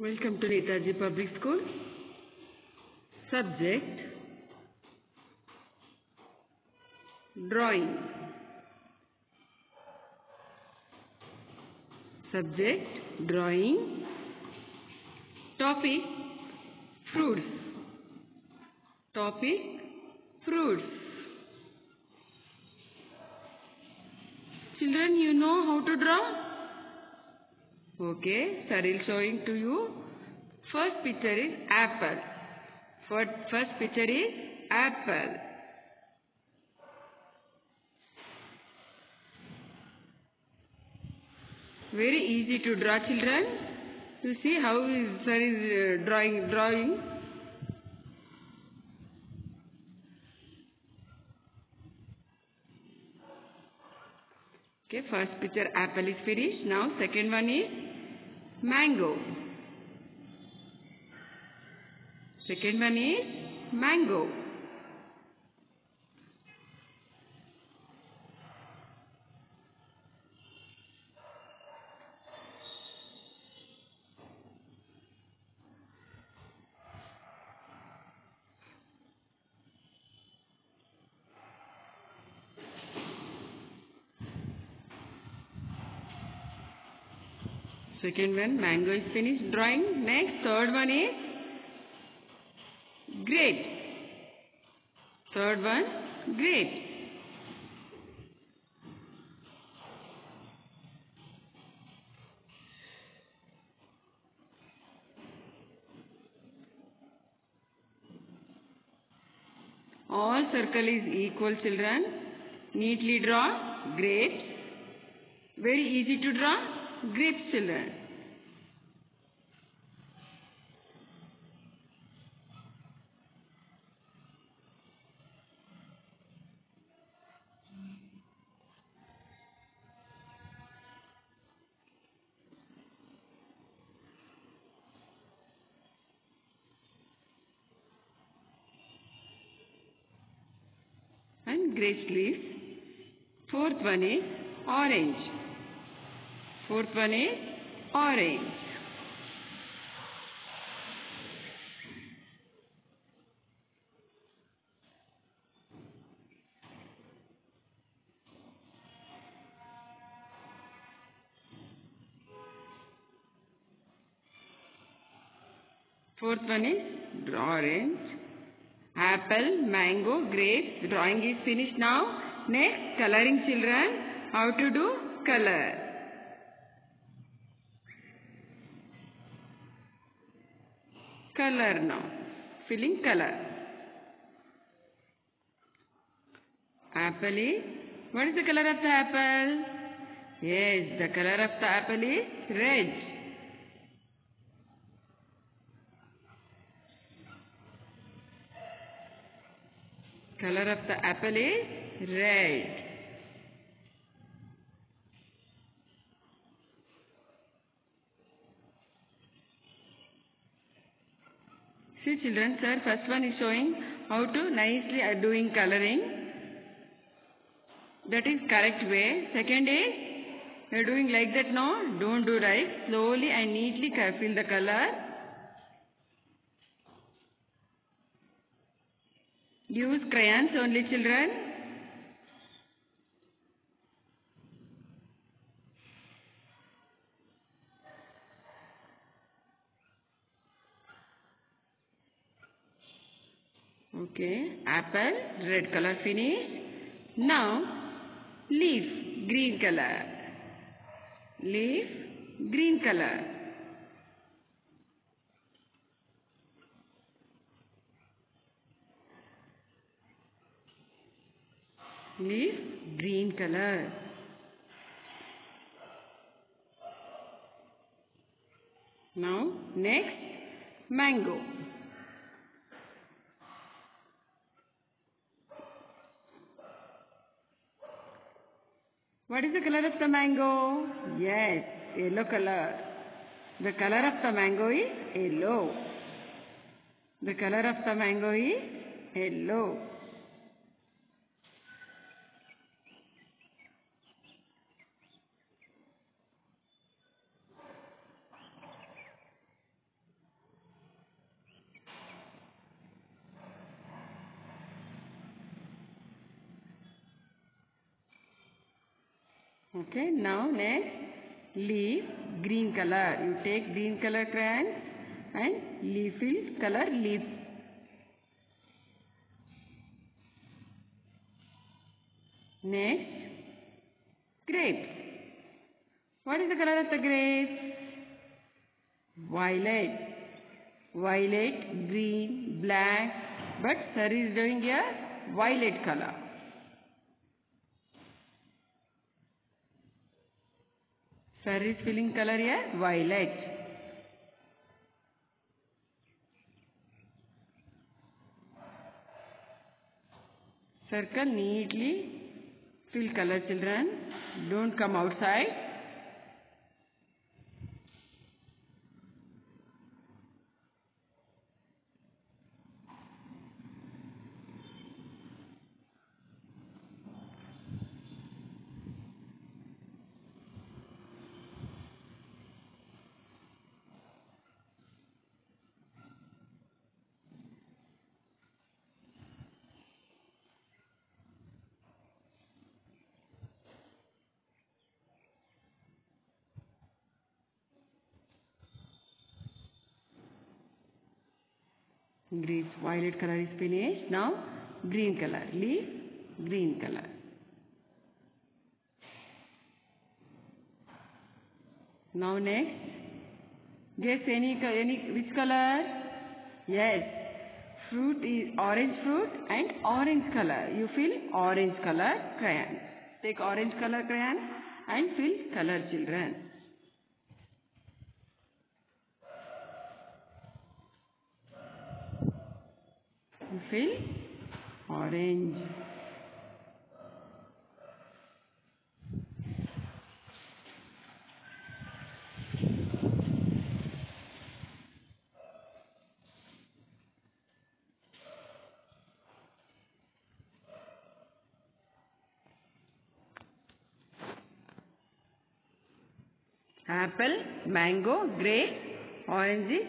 Welcome to Netaji Public School. Subject Drawing. Subject Drawing. Topic Fruits. Topic Fruits. Children, you know how to draw? Okay, Saril showing to you. First picture is apple. First, first picture is apple. Very easy to draw, children. You see how sir is uh, drawing drawing. Okay, first picture apple is finished. Now second one is mango. Second one is mango. Second one, mango is finished drawing. Next, third one is grape. Third one, grape. All circle is equal children. Neatly draw grapes. Very easy to draw grapes children. Grape leaves. Fourth one is orange. Fourth one is orange. Fourth one is orange. Apple, mango, grapes. Drawing is finished now. Next, coloring children. How to do color. Color now. Filling color. Apple is. What is the color of the apple? Yes, the color of the apple is red. Color of the apple is red. See children, sir, first one is showing how to nicely are doing coloring. That is correct way. Second is, you are doing like that no, don't do right. Slowly and neatly fill the color. Use crayons only children. Okay, apple, red color finish. Now, leaf, green color. Leaf, green color. Leaf, green color. Now, next, mango. What is the color of the mango? Yes, yellow color. The color of the mango is yellow. The color of the mango is yellow. Okay, now next leaf green color. You take green color crayon and leaf is color leaf. Next, grapes. What is the color of the grapes? Violet. Violet, green, black. But sir is doing here violet color. Sir is filling color a violet. Circle neatly. Fill color children. Don't come outside. Grapes violet color is finished. Now green color. Leaf green color. Now next. Guess any any which color? Yes. Fruit is orange fruit and orange color. You fill orange color crayon. Take orange color crayon and fill color children. You fill orange. Apple, mango, grape, orange,